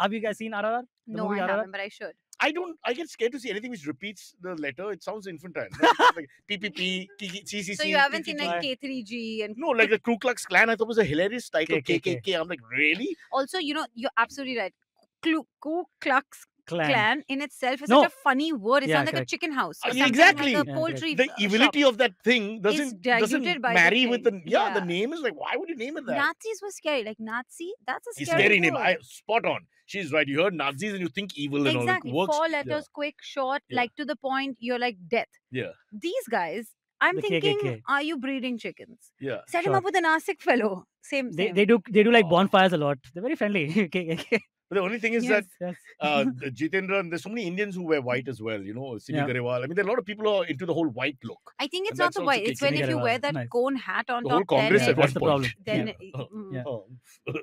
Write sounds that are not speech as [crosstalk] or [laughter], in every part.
Have you guys seen RRR? The No, I movie RRR? haven't, but I should. I don't. I get scared to see anything which repeats the letter. It sounds infantile. Like, like PPP, CCC. So you haven't seen like K3G and No, like the Ku Klux Klan. I thought it was a hilarious title. KKK. KKK. I'm like, really? also, you know, you're absolutely right. Ku Ku Klux Clan. Klan in itself is No. such a funny word. It Yeah, sounds like correct. a chicken house. Uh, exactly. Like a Yeah, poultry The uh, evility shop. of that thing doesn't doesn't by the marry with the thing. yeah, The name is like, why would you name it that? Nazis were scary. Like Nazi, that's a It's scary, scary name. I spot on. She's right. You heard Nazis and you think evil and exactly. all. It works. Four Yeah. letters, quick, short, Yeah. like to the point. You're like death. Yeah. These guys, I'm The thinking, KKK. are you breeding chickens? Yeah. Set him up with an Nasik fellow. Same, They, same. they do they do like bonfires a lot. They're very friendly. [laughs] KKK. But the only thing is Yes. Yes. that uh, [laughs] Jeetendra and there's so many Indians who wear white as well. You know, Simi Yeah. Garewal. I mean, there are a lot of people who are into the whole white look. I think it's not the also white. It's when if you wear that Nice. cone hat on The top. whole Congress then at that's [laughs] one the point. problem. Then Yeah. it- Oh. Yeah.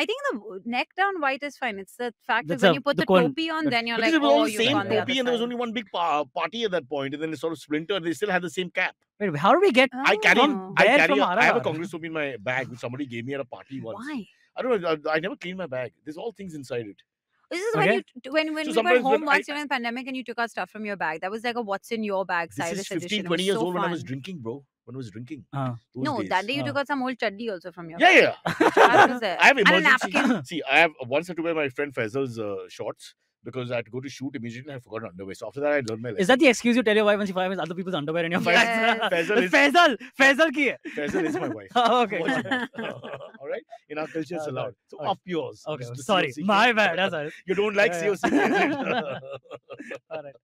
I think the neck down white is fine. It's the fact That's that when a- you put the the, topi on, then you're Because like, it was all oh, the you've same gone the other topi and there was only one big pa- party at that point, and then it sort of splintered. They still had the same cap. Wait, how do we get I carry, Oh. I carry, from a, I have a Congress topi in my bag which somebody gave me at a party once. Why? I don't know. I, I never cleaned my bag. There's all things inside it. This is when you when when So we were home when I- once during the pandemic and you took out stuff from your bag. That was like a what's in your bag This is 15, edition. 20 years so old when I was drinking, bro. When I was drinking. Uh, No, days. that day you Ah. took out some old chaddi also from your Yeah, bag. yeah. [laughs] That was there. [laughs] I have And a emergency. [laughs] See, I have once had to wear my friend Faisal's uh, shorts because I had to go to shoot immediately. I forgot underwear. So after that, I learned my lesson. is that the excuse you tell your wife when she finds other people's underwear in your Fais- bags? Faisal is Faisal, Faisal ki hai. Faisal is my wife. Oh, okay. Watch it. all right, in our culture, it's allowed. So okay. up yours. Okay, Mr. sorry, COC. my bad. That's all right. You don't like Yeah, COC. yeah. [laughs] All right.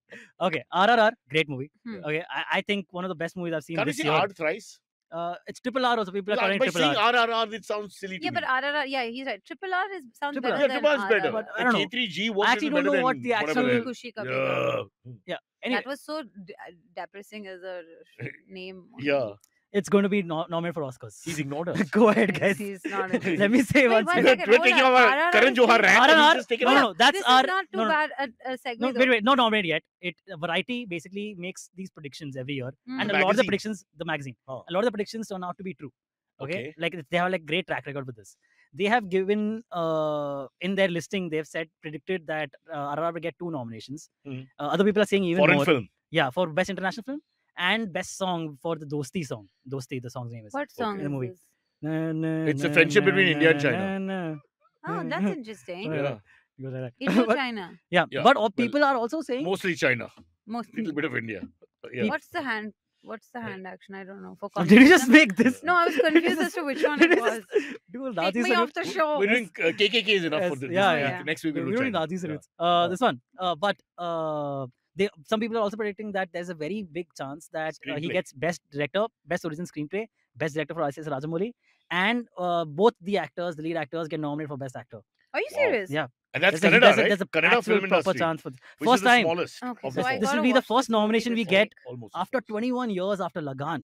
Okay, RRR, great movie. Hmm. Okay, I, I think one of the best movies I've seen Can't we this say year. R thrice? Uh, it's triple R also. People are calling it By triple saying R. RRR, it sounds silly to Yeah, me. but RRR, yeah, he's right. Triple R is sounds Triple better yeah, than triple R is better. But I don't know. K3G actually don't know what the whatever actual- the- Kushi Kabhi Yeah. Anyway, That was so d- depressing as a [laughs] name. Yeah. It's going to be no- nominated for Oscars. He's ignored us. [laughs] Go ahead, guys. he's not [laughs] Let me say Wait, one one thing. We're hold taking on. our Karan is Johar and just taken no, our- no, no, that's this our is not too no, no, bad a, a segue. no, though. wait, wait, not nominated yet. It Variety basically makes these predictions every year, Mm. and The a lot of the magazine. predictions, the magazine, Huh. a lot of the predictions turn out to be true. Okay, Okay. like they have like great track record with this. They have given uh in their listing, they've said predicted that uh, RRR will get two nominations. Mhm. Uh, other people are saying even Foreign more. film. Yeah, for best international film and best song for the Dosti song. Dosti, the song's name is. What song the movie. Na, na, It's a friendship between India and China. Oh, that's interesting. Yeah. Yeah. Goes like that. Indochina. yeah, Yeah, but all well, people are also saying Mostly China. Most. Little bit of India. Yeah. What's the hand? What's the hand action? I don't know. For [laughs] Did you just make this? No, I was [laughs] confused as to which [laughs] one it was. Dude, Take Nazi me off the show. We're doing uh, KKK is enough for Yes, this. yeah, this yeah. Next week We we'll don't do need China. Nazi Yeah. salutes. Uh, this one. Uh, but uh, they some people are also predicting that there's a very big chance that uh, he gets best director, best original screenplay, best director for ICS Rajamouli, and uh, both the actors, the lead actors, get nominated for best actor. Are you Wow. serious? Yeah. And that's there's a, Kannada, there's a, right? there's a Kannada actual film proper industry. chance for Which first time. smallest. Okay, so the this will be the first nomination we get week. almost. after 21 years after Lagaan.